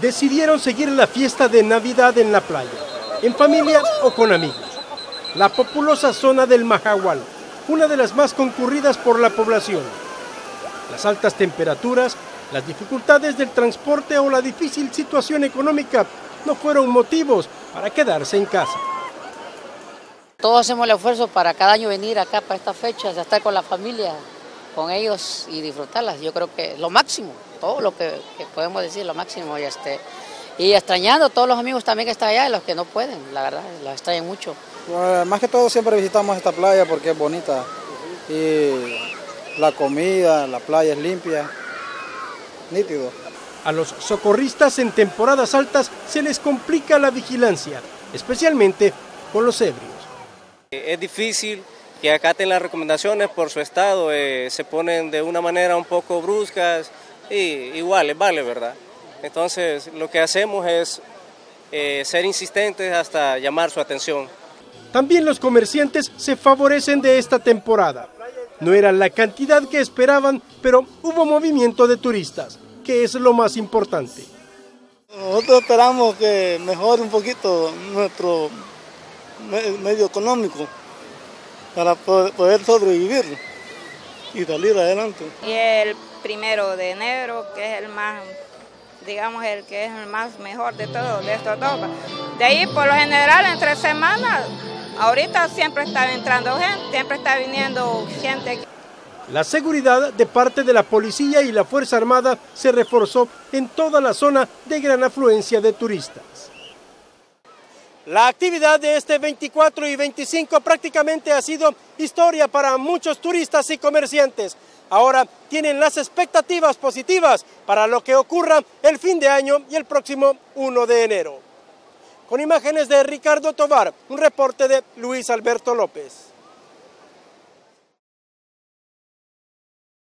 decidieron seguir la fiesta de Navidad en la playa, en familia o con amigos. La populosa zona del Majahual, una de las más concurridas por la población. Las altas temperaturas, las dificultades del transporte o la difícil situación económica no fueron motivos para quedarse en casa. Todos hacemos el esfuerzo para cada año venir acá para estas fechas, estar con la familia, con ellos y disfrutarlas. Yo creo que lo máximo, todo lo que, podemos decir, lo máximo. Y, este, y extrañando a todos los amigos también que están allá y los que no pueden, la verdad, los extrañan mucho. más que todo siempre visitamos esta playa porque es bonita y la comida, la playa es limpia, nítido. A los socorristas en temporadas altas se les complica la vigilancia, especialmente con los ebrios. Es difícil que acaten las recomendaciones por su estado, eh, se ponen de una manera un poco bruscas y iguales, vale, ¿verdad? Entonces lo que hacemos es eh, ser insistentes hasta llamar su atención. También los comerciantes se favorecen de esta temporada. No era la cantidad que esperaban, pero hubo movimiento de turistas, que es lo más importante. Nosotros esperamos que mejore un poquito nuestro medio económico para poder sobrevivir y salir adelante. Y el primero de enero, que es el más, digamos, el que es el más mejor de todo, de estos dos. De ahí, por lo general, entre semanas, ahorita siempre está entrando gente, siempre está viniendo gente. La seguridad de parte de la policía y la Fuerza Armada se reforzó en toda la zona de gran afluencia de turistas. La actividad de este 24 y 25 prácticamente ha sido historia para muchos turistas y comerciantes. Ahora tienen las expectativas positivas para lo que ocurra el fin de año y el próximo 1 de enero. Con imágenes de Ricardo Tovar, un reporte de Luis Alberto López.